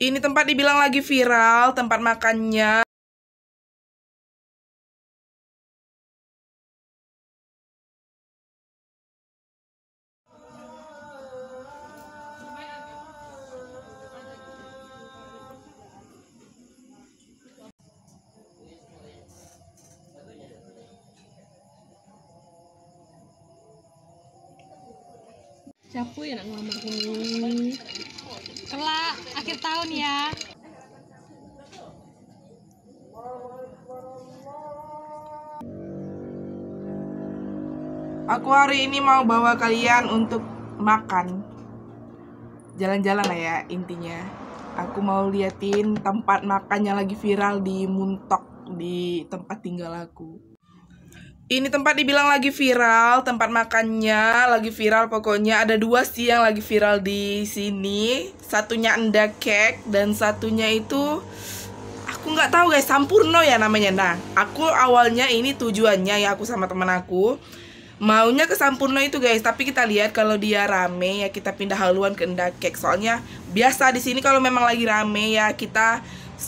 Ini tempat dibilang lagi viral, tempat makannya. Siapa ya nak ngelamar ini? Kelak akhir tahun ya. Aku hari ini mau bawa kalian untuk makan. Jalan-jalan lah ya intinya. Aku mau liatin tempat makan yang lagi viral di Muntok di tempat tinggal aku. Ini tempat dibilang lagi viral, tempat makannya lagi viral pokoknya. Ada dua sih yang lagi viral di sini. Satunya Enda Cake dan satunya itu aku nggak tahu guys, Sampurno ya namanya. Nah, aku awalnya ini tujuannya ya aku sama teman aku maunya ke Sampurno itu guys. Tapi kita lihat kalau dia rame ya kita pindah haluan ke Enda Cake. Soalnya biasa di sini kalau memang lagi rame ya kita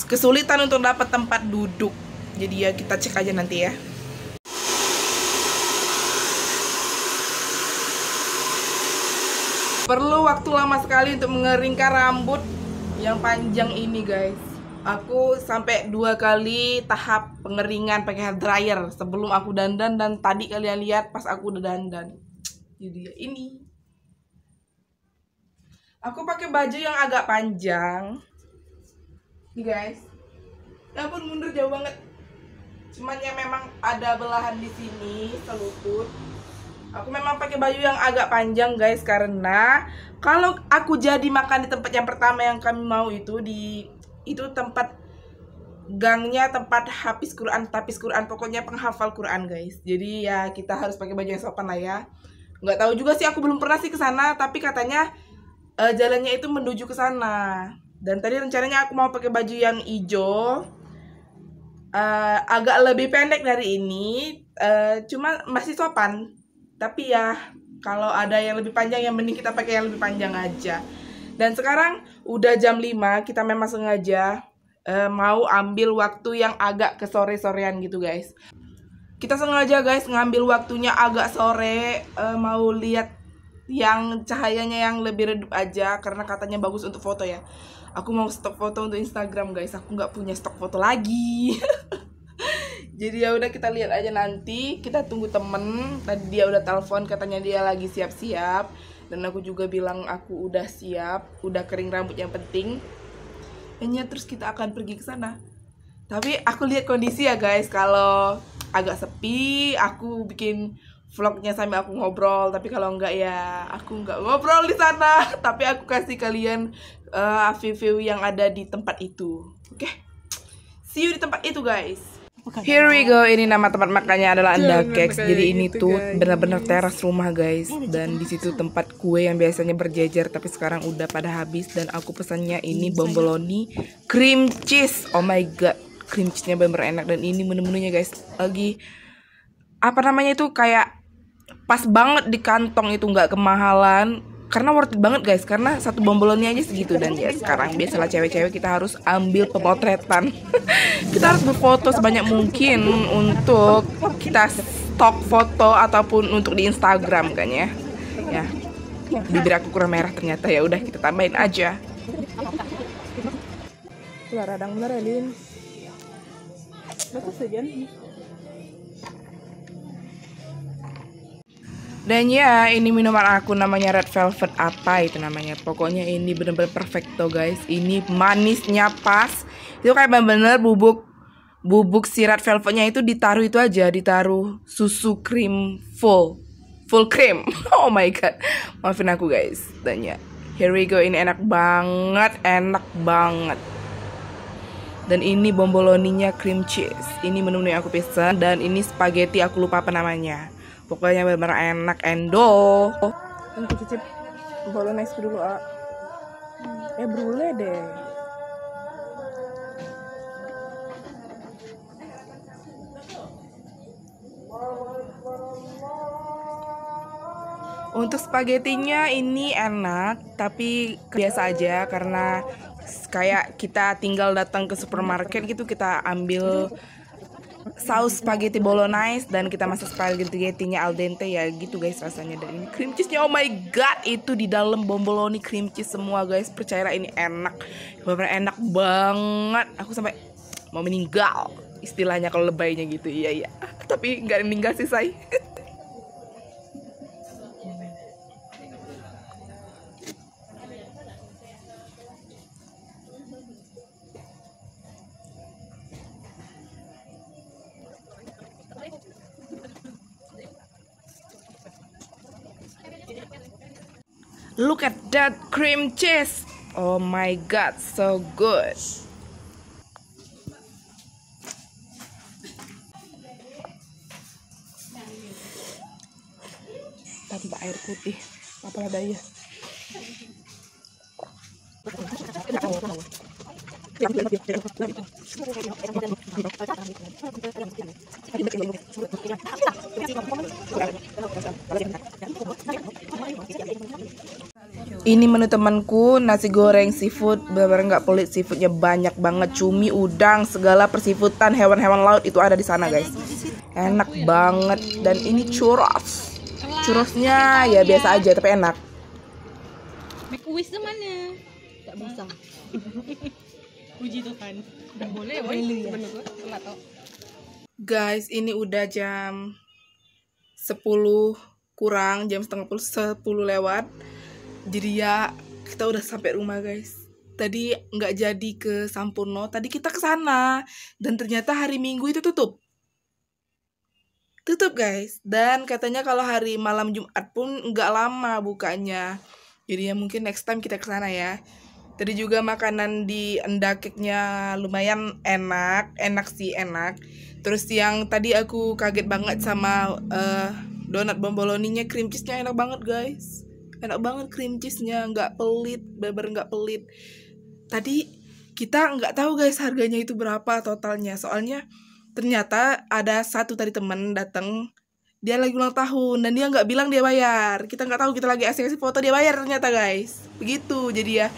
kesulitan untuk dapat tempat duduk. Jadi ya kita cek aja nanti ya perlu waktu lama sekali untuk mengeringkan rambut yang panjang ini guys. Aku sampai dua kali tahap pengeringan pakai hair dryer sebelum aku dandan dan tadi kalian lihat pas aku udah dandan. Jadi ya ini. Aku pakai baju yang agak panjang. Nih guys. Ya ampun mundur jauh banget. Cuman yang memang ada belahan di sini selutut Aku memang pakai baju yang agak panjang guys karena kalau aku jadi makan di tempat yang pertama yang kami mau itu di itu tempat gangnya tempat habis Quran tapis Quran pokoknya penghafal Quran guys. Jadi ya kita harus pakai baju yang sopan lah ya. Nggak tahu juga sih aku belum pernah sih ke sana tapi katanya uh, jalannya itu menuju ke sana. Dan tadi rencananya aku mau pakai baju yang hijau uh, agak lebih pendek dari ini uh, cuma masih sopan tapi ya kalau ada yang lebih panjang yang mending kita pakai yang lebih panjang aja. Dan sekarang udah jam 5 kita memang sengaja uh, mau ambil waktu yang agak ke sore-sorean gitu guys. Kita sengaja guys ngambil waktunya agak sore uh, mau lihat yang cahayanya yang lebih redup aja karena katanya bagus untuk foto ya. Aku mau stok foto untuk Instagram guys. Aku nggak punya stok foto lagi jadi ya udah kita lihat aja nanti. Kita tunggu temen. Tadi dia udah telepon katanya dia lagi siap-siap. Dan aku juga bilang aku udah siap udah kering rambut yang penting. Hanya terus kita akan pergi ke sana. Tapi aku lihat kondisi ya guys. Kalau agak sepi aku bikin vlognya sambil aku ngobrol. Tapi kalau enggak ya aku enggak ngobrol di sana. Tapi aku kasih kalian uh, view-view yang ada di tempat itu. Oke? Okay? see you di tempat itu guys Here we go. Ini nama tempat makannya adalah Anda Cakes. Jadi ini tuh benar-benar teras rumah guys. Dan di situ tempat kue yang biasanya berjejer tapi sekarang udah pada habis. Dan aku pesannya ini bomboloni cream cheese. Oh my god, cream cheese-nya benar enak. Dan ini menu-menunya guys. Lagi apa namanya itu kayak pas banget di kantong itu nggak kemahalan karena worth it banget guys. Karena satu bomboloni aja segitu dan ya. Sekarang biasalah cewek-cewek kita harus ambil pemotretan kita harus berfoto sebanyak mungkin untuk kita stok foto ataupun untuk di Instagram kan ya. Ya. Bibir aku kurang merah ternyata. Ya udah kita tambahin aja. Ulah radang bener Elin Bagus Dan ya, ini minuman aku namanya Red Velvet apa itu namanya. Pokoknya ini bener-bener perfecto guys. Ini manisnya pas. Itu kayak bener-bener bubuk bubuk si Red Velvetnya itu ditaruh itu aja, ditaruh susu krim full. Full cream. Oh my god. Maafin aku guys. Dan ya, here we go. Ini enak banget, enak banget. Dan ini bomboloninya cream cheese. Ini menu yang aku pesan dan ini spaghetti aku lupa apa namanya pokoknya benar-benar enak endo. Untuk cicip bolognese dulu ah eh brule deh. Untuk spagettinya ini enak, tapi biasa aja karena kayak kita tinggal datang ke supermarket gitu kita ambil saus spaghetti bolognese dan kita masak spaghetti-nya al dente ya gitu guys rasanya. Dan ini cream cheese-nya oh my god itu di dalam bomboloni cream cheese semua guys. Percayalah ini enak. Benar enak banget. Aku sampai mau meninggal istilahnya kalau lebaynya gitu. Iya iya. Tapi nggak meninggal sih saya Look at that cream cheese. Oh my god, so good. Tanpa air putih, apa daya. Ini menu temanku nasi goreng seafood. Benar nggak pelit seafoodnya banyak banget. Cumi udang segala persifutan hewan-hewan laut itu ada di sana guys. Enak banget. Dan ini churros. Churrosnya ya biasa aja tapi enak. Wish mana? Tak bisa puji Tuhan. Udah boleh ya. Nggak tahu. Guys ini udah jam 10 kurang jam setengah puluh 10 lewat jadi ya kita udah sampai rumah guys. Tadi nggak jadi ke Sampurno tadi kita ke sana. Dan ternyata hari Minggu itu tutup. Tutup guys. Dan katanya kalau hari malam Jumat pun nggak lama bukanya. Jadi ya mungkin next time kita ke sana ya. Tadi juga makanan di endakeknya lumayan enak enak sih enak. Terus yang tadi aku kaget banget sama uh, donat bomboloninya cream cheese-nya enak banget guys enak banget cream cheese-nya nggak pelit beber nggak pelit. Tadi kita nggak tahu guys harganya itu berapa totalnya. Soalnya ternyata ada satu tadi temen datang dia lagi ulang tahun dan dia nggak bilang dia bayar. Kita nggak tahu kita lagi asing-asing foto dia bayar ternyata guys. Begitu jadi ya.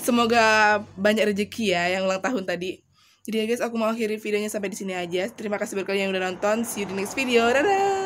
Semoga banyak rezeki ya yang ulang tahun tadi. Jadi ya guys aku mau akhiri videonya sampai di sini aja. Terima kasih buat kalian yang udah nonton. See you di next video. Dadah